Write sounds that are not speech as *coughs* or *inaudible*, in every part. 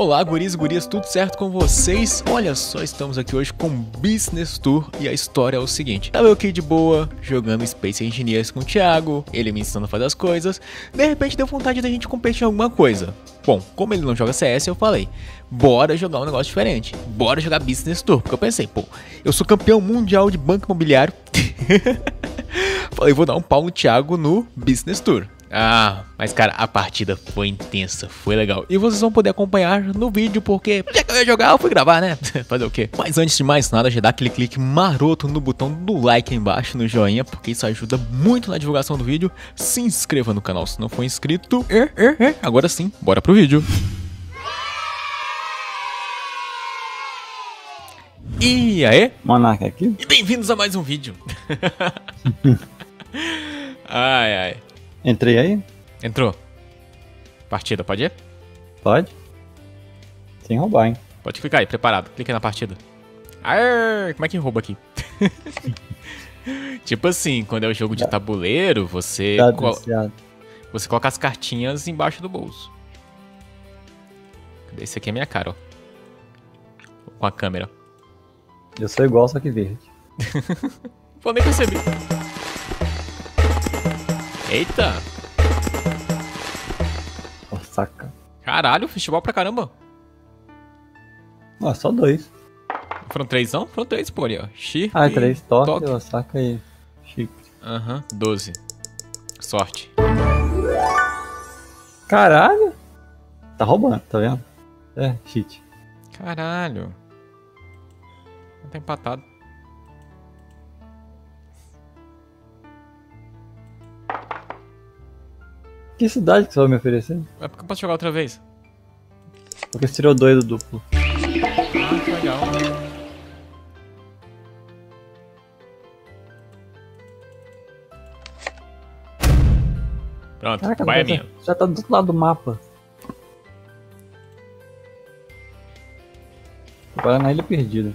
Olá, guris e gurias, tudo certo com vocês? Olha só, estamos aqui hoje com Business Tour e a história é o seguinte. Tava eu aqui de boa, jogando Space Engineers com o Thiago, ele me ensinando a fazer as coisas. De repente deu vontade da gente competir em alguma coisa. Bom, como ele não joga CS, eu falei, bora jogar um negócio diferente. Bora jogar Business Tour. Porque eu pensei, pô, eu sou campeão mundial de banco imobiliário. *laughs* falei, vou dar um pau no Thiago no Business Tour. Ah, mas cara, a partida foi intensa, foi legal. E vocês vão poder acompanhar no vídeo, porque já que eu ia jogar, eu fui gravar, né? *laughs* Fazer o quê? Mas antes de mais nada, já dá aquele clique maroto no botão do like aí embaixo, no joinha, porque isso ajuda muito na divulgação do vídeo. Se inscreva no canal se não for inscrito. Agora sim, bora pro vídeo. E aí? Monarca aqui? E bem-vindos a mais um vídeo. *laughs* ai, ai. Entrei aí? Entrou. Partida, pode ir? Pode. Sem roubar, hein? Pode clicar aí, preparado. Clique na partida. Arr, como é que rouba aqui? *laughs* tipo assim, quando é o jogo de tabuleiro, você, Tá você coloca as cartinhas embaixo do bolso. Cadê? Esse aqui é minha cara, ó. Com a câmera. Eu sou igual, só que verde. *laughs* Pô, nem percebi. Eita! Saca. Caralho, festival pra caramba. Ó, só dois. Foram três, não? Foram três, pô, ali, ó. Xi. Ah, e três toque, toque. Osaka e Chico. Aham, 12. Sorte. Caralho! Tá roubando, tá vendo? É, cheat. Caralho. Tá empatado. Que cidade que você vai me oferecer? É porque eu posso jogar outra vez. Porque você tirou dois do duplo. Ah, que legal. Pronto, Caraca, vai a minha. já tá do outro lado do mapa. Agora na ilha perdida.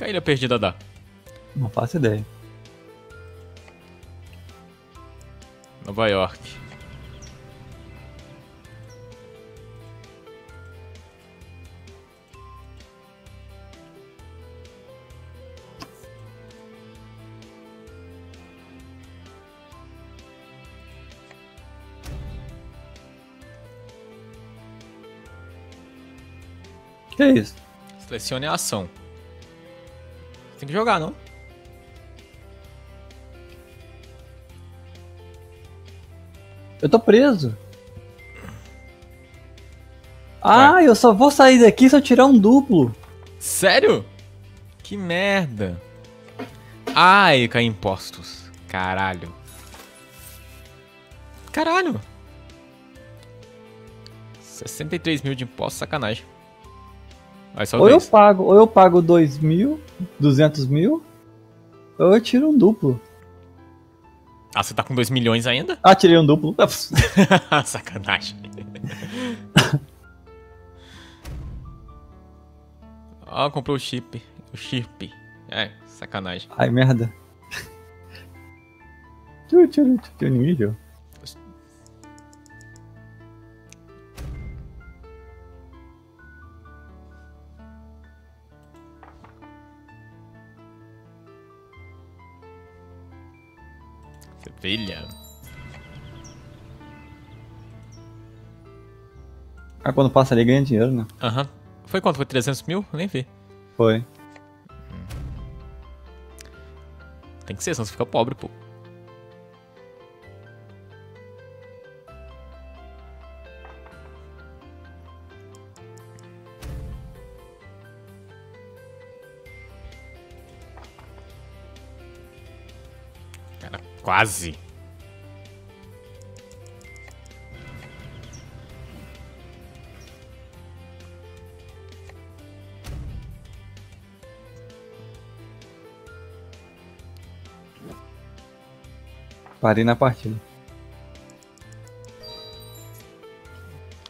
Que a ilha perdida dá? Não faço ideia. Nova York. Que é isso? Selecione a ação. Tem que jogar, não? Eu tô preso. Ah, eu só vou sair daqui se eu tirar um duplo. Sério? Que merda. Ai, cai impostos. Caralho. Caralho. 63 mil de impostos, sacanagem. Ou eu dois. pago, ou eu pago 2 mil, 200 mil, ou eu tiro um duplo. Ah, você tá com 2 milhões ainda? Ah, tirei um duplo. sacanagem. Ó, comprou o chip. O chip. É, sacanagem. Ai, merda. Tchu, tchu, tchu, ninguém viu. Sevilha. Ah, quando passa ali ganha dinheiro, né? Aham. Foi quanto? Foi 300 mil? Nem vi. Foi. Tem que ser, senão você fica pobre, pô. Quase. Parei na partida.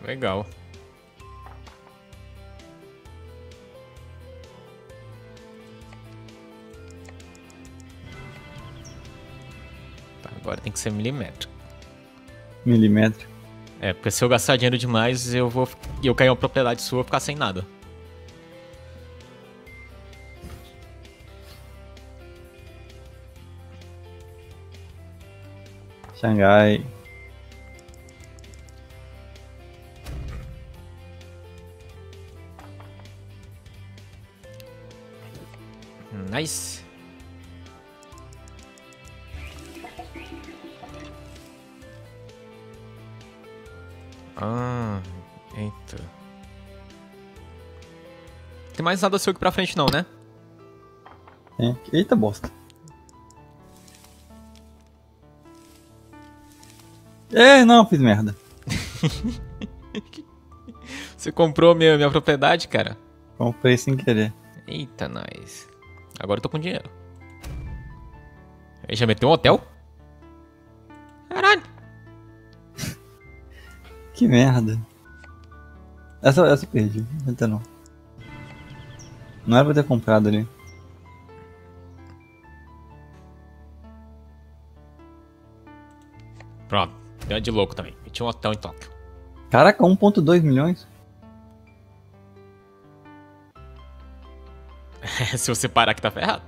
Legal. Agora tem que ser milímetro. Milímetro. É, porque se eu gastar dinheiro demais, eu vou. E eu cair uma propriedade sua, eu vou ficar sem nada. Xangai. Nice. Ah, eita. Tem mais nada seu aqui pra frente não, né? É. Eita bosta. É, não, fiz merda. *laughs* Você comprou minha, minha propriedade, cara? Comprei sem querer. Eita, nice. Agora eu tô com dinheiro. Ele já meteu um hotel? Caralho. Que merda. Essa, essa eu perdi. Não não. Não era pra ter comprado ali. Pronto. Deu uma de louco também. Meti um hotel em Tóquio. Caraca, 1.2 milhões? *laughs* Se você parar que tá ferrado.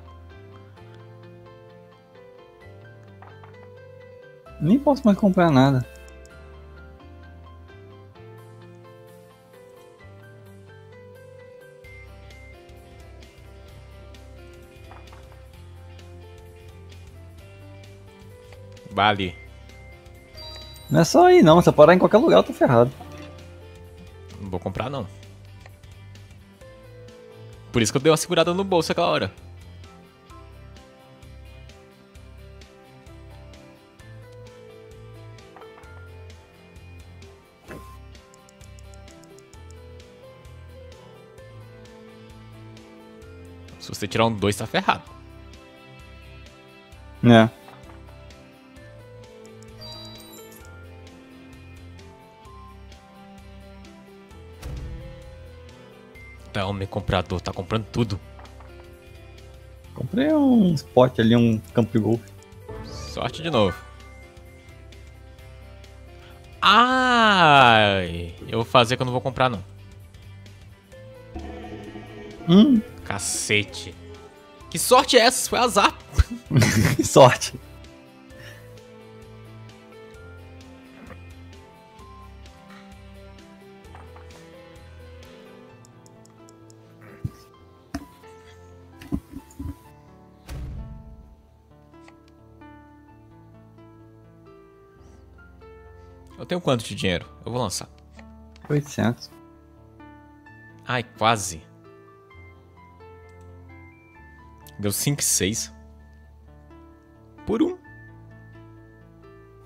Nem posso mais comprar nada. Vale. Não é só aí não, se eu parar em qualquer lugar eu tô ferrado. Não vou comprar não. Por isso que eu dei uma segurada no bolso aquela hora. Se você tirar um 2, tá ferrado. É. Tá, homem comprador, tá comprando tudo. Comprei um spot ali, um campo de golfe. Sorte de novo. Ai, eu vou fazer que eu não vou comprar não. Hum, Cacete. Que sorte é essa? Foi azar. *laughs* sorte. Tenho quanto de dinheiro? Eu vou lançar. 800. Ai, quase. Deu 5 e 6. Por um.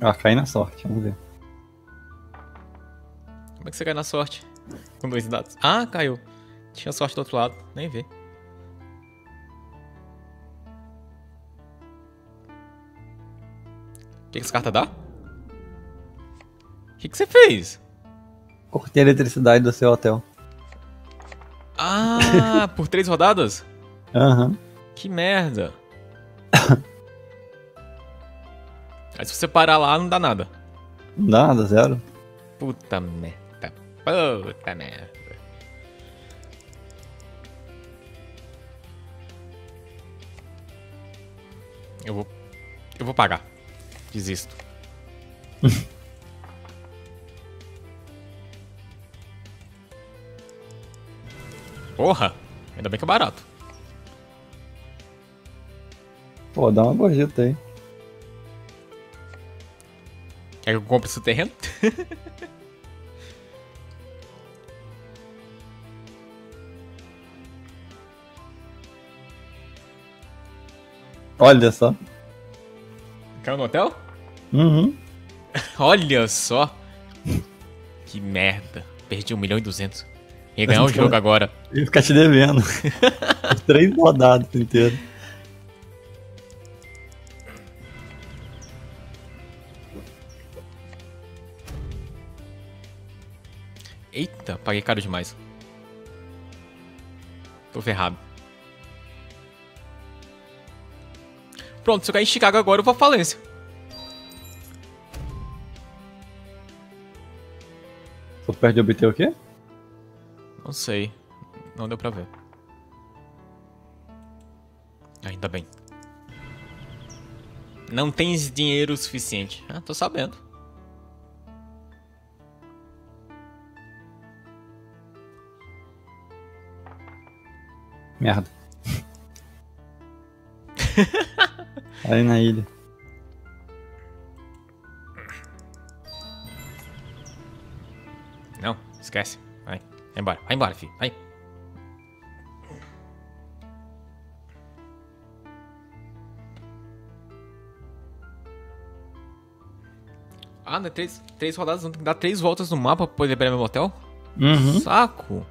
Ah, cai na sorte, vamos ver. Como é que você cai na sorte? Com dois dados. Ah, caiu. Tinha sorte do outro lado. Nem vê. O que, que essa carta dá? O que, que você fez? Cortei a eletricidade do seu hotel. Ah, *laughs* por três rodadas? Aham. Que merda. *coughs* Aí se você parar lá, não dá nada. Não dá nada, zero. Puta merda. Puta merda. Eu vou. Eu vou pagar. Desisto. *laughs* Porra! Ainda bem que é barato. Pô, dá uma gorjeta aí. Quer que eu compre esse terreno? *laughs* Olha só. Caiu no hotel? Uhum. *laughs* Olha só. Que merda. Perdi 1 milhão e 200. Ia ganhar o *laughs* jogo agora. Ia ficar te devendo. *laughs* Três rodadas inteiro. Eita, paguei caro demais. Tô ferrado. Pronto, se eu cair em Chicago agora, eu vou à falência. Tô perto de obter o quê? Não sei. Não deu pra ver. Ainda bem. Não tens dinheiro suficiente. Ah, tô sabendo. Merda. *laughs* Ali na ilha. Não, esquece. Vai. Vai embora. Vai embora, filho. Vai. Ah, né? Três, três rodadas, não tem que dar três voltas no mapa pra poder liberar meu motel? Uhum. Saco!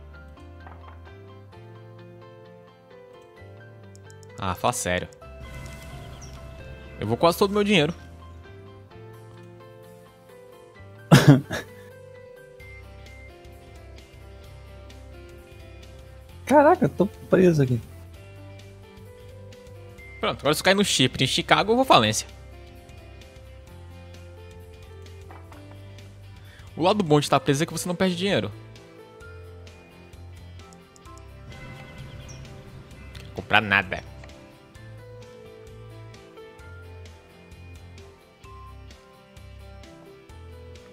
Ah, fala sério. Eu vou quase todo o meu dinheiro. *laughs* Caraca, tô preso aqui. Pronto, agora se eu cair no chip em Chicago, eu vou falência. Lado bom de estar preso é que você não perde dinheiro. Comprar nada.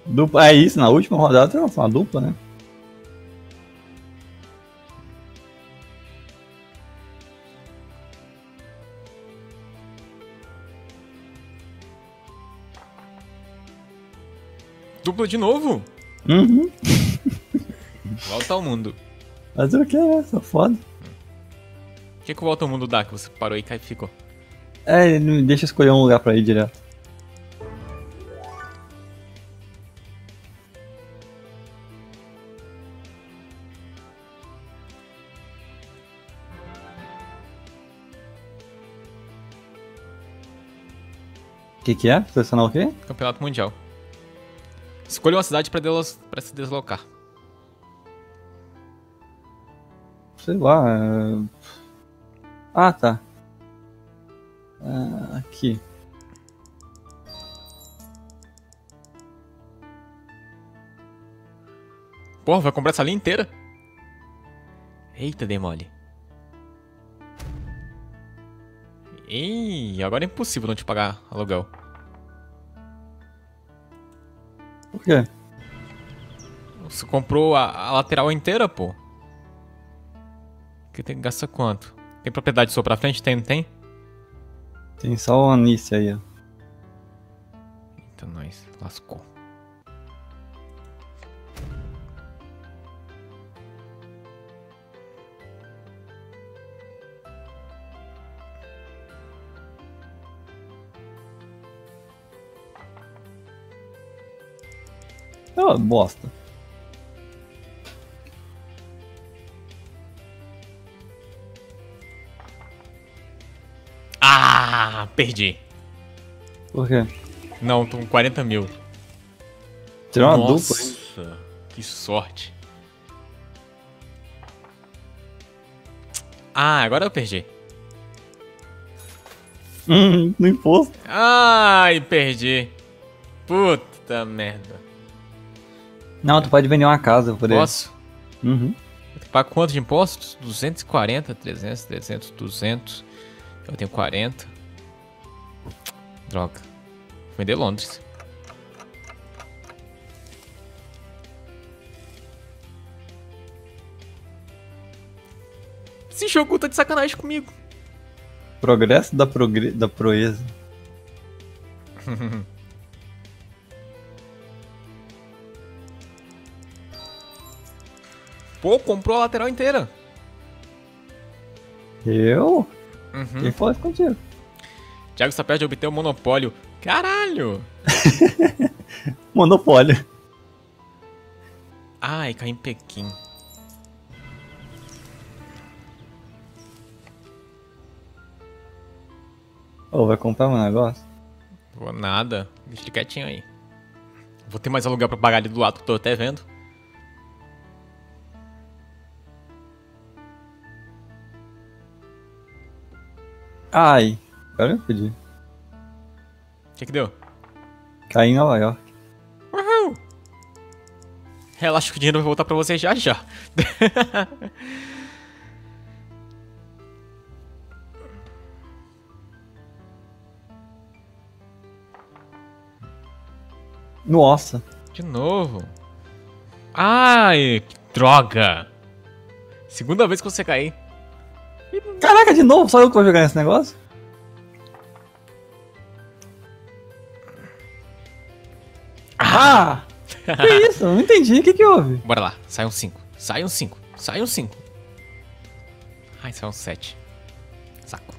Dupla. É isso, na última rodada foi uma dupla, né? Dupla de novo? Uhum. *laughs* Volta ao mundo. Mas o que é? Sou foda. O que, que o Volta ao Mundo dá que você parou e ficou? É, ele não deixa escolher um lugar pra ir direto. O que, que é? Selecionar o quê? Campeonato Mundial. Escolha uma cidade pra se deslocar. Sei lá. é- Ah, tá. Ah, aqui. Porra, vai comprar essa linha inteira? Eita, demole. Ih, agora é impossível não te pagar aluguel. Por quê? Você comprou a, a lateral inteira, pô. Que tem que gastar quanto? Tem propriedade sua pra frente? Tem, não tem? Tem só o Anice aí, ó. Eita, nós. Lascou. Uma bosta. Ah, perdi. Por quê? Não, tô com 40 mil. Tirou uma Nossa, dupla, hein? que sorte. Ah, agora eu perdi. Hum, no imposto. Ai, perdi. Puta merda. Não, tu pode vender uma casa por ele. Posso? Uhum. Que pagar quanto de impostos? 240, 300, 300, 200. Eu tenho 40. Droga. Vou vender Londres. Esse jogo tá de sacanagem comigo. Progresso da, progre... da proeza. *laughs* Pô, comprou a lateral inteira. Eu? Uhum. Quem foi contigo? Thiago perto de obter o monopólio. Caralho! *laughs* Monopólio. Ai, cai em Pequim. Ô, vai comprar um negócio? Vou nada. Deixa ele quietinho aí. Vou ter mais aluguel pra pagar ali do lado que eu tô até vendo. Ai, agora eu pedi. O que que deu? Caí em Nova York. Uhul! Relaxa que o dinheiro vai voltar pra você já já. *laughs* Nossa. De novo. Ai, que droga. Segunda vez que você cair. Caraca, de novo? Só eu que vou jogar nesse negócio? Ah! que *laughs* isso? Não entendi. O que que houve? Bora lá. Sai um 5. Sai um 5. Sai um 5. Ai, sai um 7. Saco.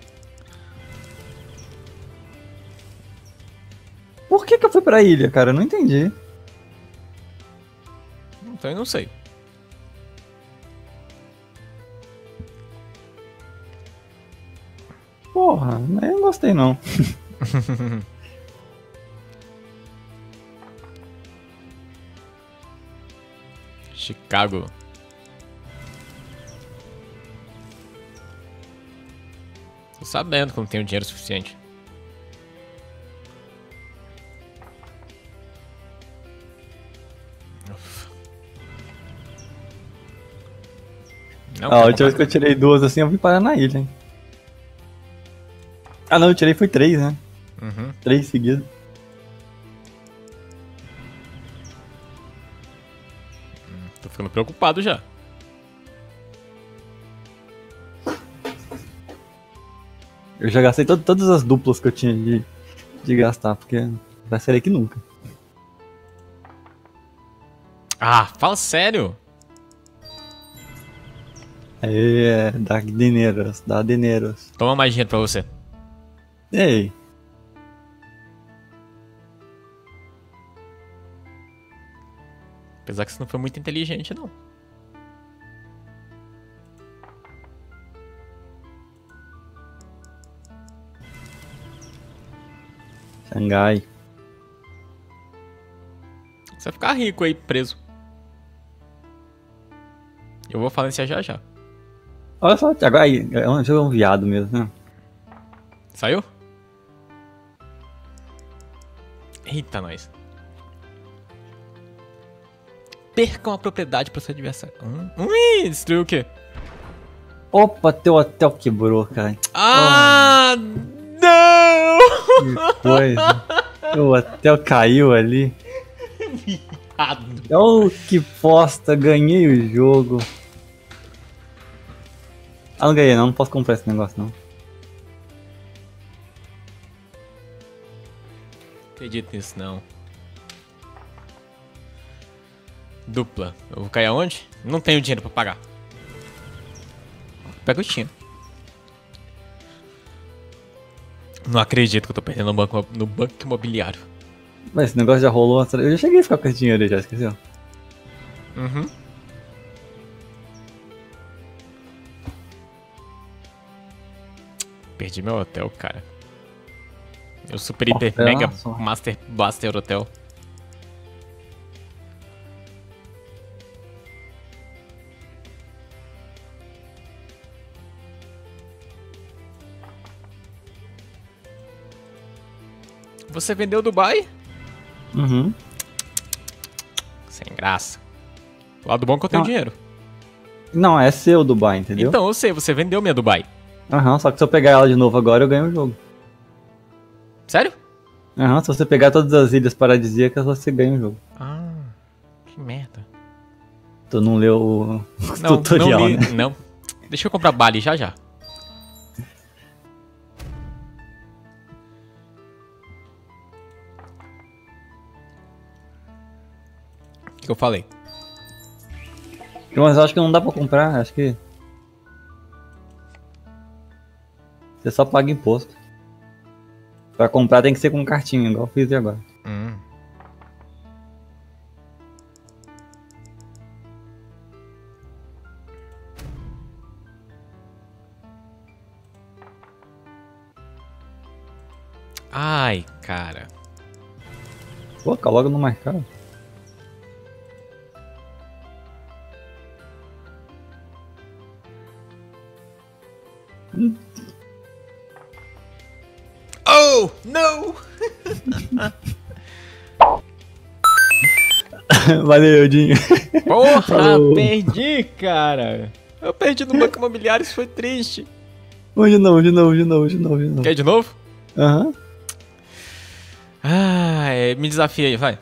Por que que eu fui pra ilha, cara? Eu não entendi. Então eu não sei. Porra, eu não gostei não. *laughs* Chicago. Tô sabendo que não tenho dinheiro suficiente. Não, Ah, a última vez que eu tirei duas assim, eu vim parar na ilha, hein? Ah não, eu tirei foi três, né? Uhum. Três seguidos. Tô ficando preocupado já. Eu já gastei to- todas as duplas que eu tinha de, de gastar, porque vai ser que nunca. Ah, fala sério. É, dá dinheiros, dá dinheiros. Toma mais dinheiro pra você. Ei, Apesar que você não foi muito inteligente, não. Xangai. Você vai ficar rico aí, preso. Eu vou falando já já. Olha só, agora aí, é um é um viado mesmo, né? Saiu? Eita, nós. Percam a propriedade para seu adversário. Hum? Ui, destruiu o quê? Opa, teu hotel quebrou, cara. Ah, não! Que coisa. *laughs* o hotel caiu ali. Oh, que bosta, ganhei o jogo. Ah, não ganhei não, não posso comprar esse negócio não. Acredito nisso, não. Dupla. Eu vou cair aonde? Não tenho dinheiro pra pagar. Pega o tinha. Não acredito que eu tô perdendo no banco, no banco imobiliário. Mas esse negócio já rolou, eu já cheguei a ficar com esse dinheiro aí já, esqueceu? Uhum. Perdi meu hotel, cara. Meu super hiper Hotel, mega master blaster hotel. Você vendeu Dubai? Uhum. Sem graça. O lado bom é que eu tenho Não. dinheiro. Não, é seu Dubai, entendeu? Então, eu sei, você vendeu minha Dubai. Aham, só que se eu pegar ela de novo agora, eu ganho o jogo. Sério? Aham, se você pegar todas as ilhas paradisíacas, você ganha o jogo. Ah, que merda. Tu não leu o *laughs* Não, tutorial, não li, né? não. Deixa eu comprar Bali já já. O que, que eu falei? Mas eu acho que não dá pra comprar, acho que... Você só paga imposto. Pra comprar tem que ser com cartinha, igual eu fiz agora. Hum. Ai, cara. Coloca logo no mercado. Oh, *laughs* Valeu, Dinho. Porra, Falou. perdi, cara. Eu perdi no banco imobiliário, isso foi triste. Vamos de novo, de novo, de novo, de novo, de novo. Quer de novo? Aham. Ah, é, me desafia aí, vai.